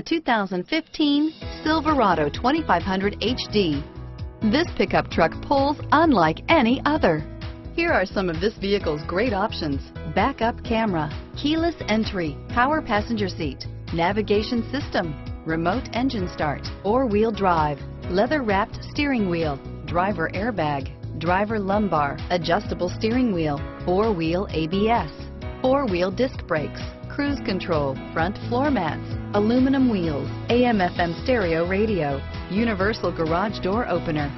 The 2015 Silverado 2500 HD. This pickup truck pulls unlike any other. Here are some of this vehicle's great options. Backup camera, keyless entry, power passenger seat, navigation system, remote engine start, four-wheel drive, leather-wrapped steering wheel, driver airbag, driver lumbar, adjustable steering wheel, four-wheel ABS, four-wheel disc brakes, cruise control, front floor mats, aluminum wheels, AM FM stereo radio, universal garage door opener,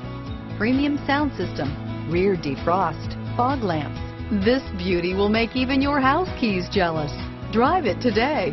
premium sound system, rear defrost, fog lamps. This beauty will make even your house keys jealous. Drive it today.